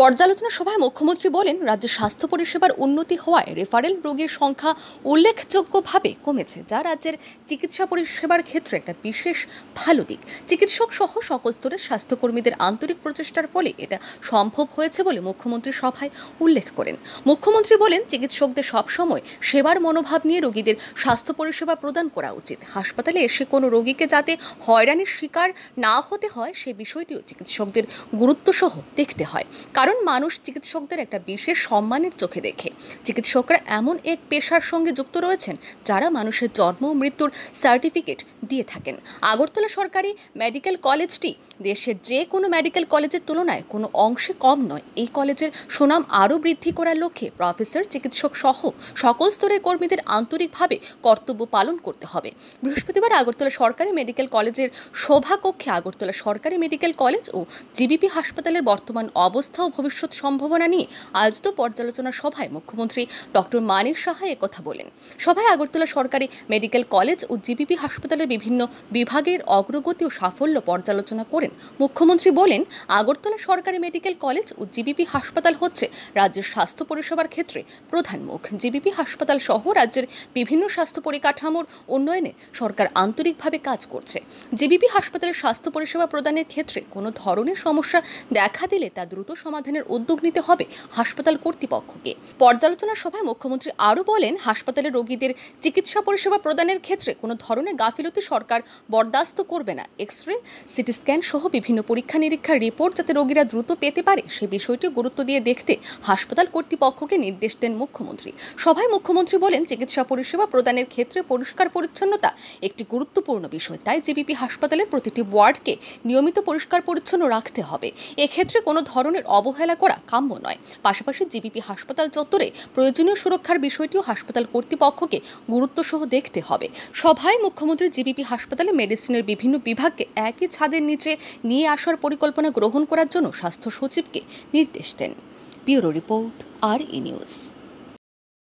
পর্যালোচনা সভায় মুখ্যমন্ত্রী বলেন রাজ্যের স্বাস্থ্য পরিষেবার উন্নতি হওয়ায় রেফারেল রোগীর সংখ্যা উল্লেখযোগ্যভাবে কমেছে, যা রাজ্যের চিকিৎসা পরিষেবার ক্ষেত্রে একটা বিশেষ ভালো দিক। চিকিৎসক সহ সকল স্তরের স্বাস্থ্যকর্মীদের আন্তরিক প্রচেষ্টার ফলে এটা সম্ভব হয়েছে বলে মুখ্যমন্ত্রী সভায় উল্লেখ করেন। মুখ্যমন্ত্রী বলেন, চিকিৎসকদের সবসময় সেবার মনোভাব নিয়ে রোগীদের স্বাস্থ্য পরিষেবা প্রদান করা উচিত। হাসপাতালে এসে কোনো রোগীকে যাতে হয়রানির শিকার না হতে হয়, সে বিষয়টিও চিকিৎসকদের গুরুত্বসহ দেখতে হয়। কারণ মানুষ চিকিৎসকদের একটা বিশেষ সম্মানের চোখে দেখে। চিকিৎসকরা এমন এক পেশার সঙ্গে যুক্ত রয়েছেন, যারা মানুষের জন্ম মৃত্যুর সার্টিফিকেট দিয়ে থাকেন। আগরতলা সরকারি মেডিকেল কলেজটি দেশের যে কোনো মেডিকেল কলেজের তুলনায় কোনো অংশে কম নয়। এই কলেজের সুনাম আরও বৃদ্ধি করার লক্ষ্যে প্রফেসর, চিকিৎসক সহ সকল স্তরের কর্মীদের আন্তরিকভাবে কর্তব্য পালন করতে হবে। বৃহস্পতিবার আগরতলা সরকারি মেডিকেল কলেজের শোভাকক্ষে আগরতলা সরকারি মেডিকেল কলেজ ও জিবিপি হাসপাতালের বর্তমান অবস্থা ভবিষ্যৎ সম্ভাবনা নিয়ে আয়োজিত পর্যালোচনা সভায় মুখ্যমন্ত্রী ডক্টর মানিক সাহা কথা বলেন। সভায় আগরতলা সরকারি মেডিকেল কলেজ ও জিবিপি হাসপাতালের বিভিন্ন বিভাগের অগ্রগতি ও সাফল্য পর্যালোচনা করেন মুখ্যমন্ত্রী বলেন, আগরতলা সরকারি মেডিকেল কলেজ ও জিবিপি হাসপাতাল হচ্ছে রাজ্যের স্বাস্থ্য পরিষেবার ক্ষেত্রে প্রধান মুখ। জিবিপি হাসপাতাল সহ রাজ্যের বিভিন্ন স্বাস্থ্য পরিকাঠামোর উন্নয়নে সরকার আন্তরিকভাবে কাজ করছে। জিবিপি হাসপাতালের স্বাস্থ্য পরিষেবা প্রদানের ক্ষেত্রে কোনো ধরনের সমস্যা দেখা দিলে তা দ্রুত সমাধানের উদ্যোগ নিতে হবে হাসপাতাল কর্তৃপক্ষকে। পর্যালোচনা সভায় মুখ্যমন্ত্রী আরও বলেন, হাসপাতালে রোগীদের চিকিৎসা পরিষেবা প্রদানের ক্ষেত্রে কোনো ধরনের গাফিলতি সরকার বরদাস্ত করবে না। এক্স রে সিটি স্ক্যান সহ বিভিন্ন পরীক্ষা নিরীক্ষার রিপোর্ট যাতে রোগীরা দ্রুত পেতে পারে, সে বিষয়টি গুরুত্ব দিয়ে দেখতে হাসপাতাল কর্তৃপক্ষকে নির্দেশ দেন মুখ্যমন্ত্রী। সভায় মুখ্যমন্ত্রী বলেন, চিকিৎসা পরিষেবা প্রদানের ক্ষেত্রে পরিষ্কার পরিচ্ছন্নতা একটি গুরুত্বপূর্ণ বিষয়, তাই জিবিপি হাসপাতালের প্রতিটি ওয়ার্ডকে নিয়মিত পরিষ্কার পরিচ্ছন্ন রাখতে হবে। এক্ষেত্রে কোনো ধরনের অবহেলা করা কাম্য নয়। পাশাপাশি জিবিপি হাসপাতাল চত্বরে প্রয়োজনীয় সুরক্ষার বিষয়টিও হাসপাতাল কর্তৃপক্ষকে গুরুত্বসহ দেখতে হবে। সভায় মুখ্যমন্ত্রী জিবিপি হাসপাতালে মেডিসিনের বিভিন্ন বিভাগকে একই ছাদের নিচে নিয়ে আসার পরিকল্পনা গ্রহণ করার জন্য স্বাস্থ্য সচিবকে নির্দেশ দেন। Bureau report R E news.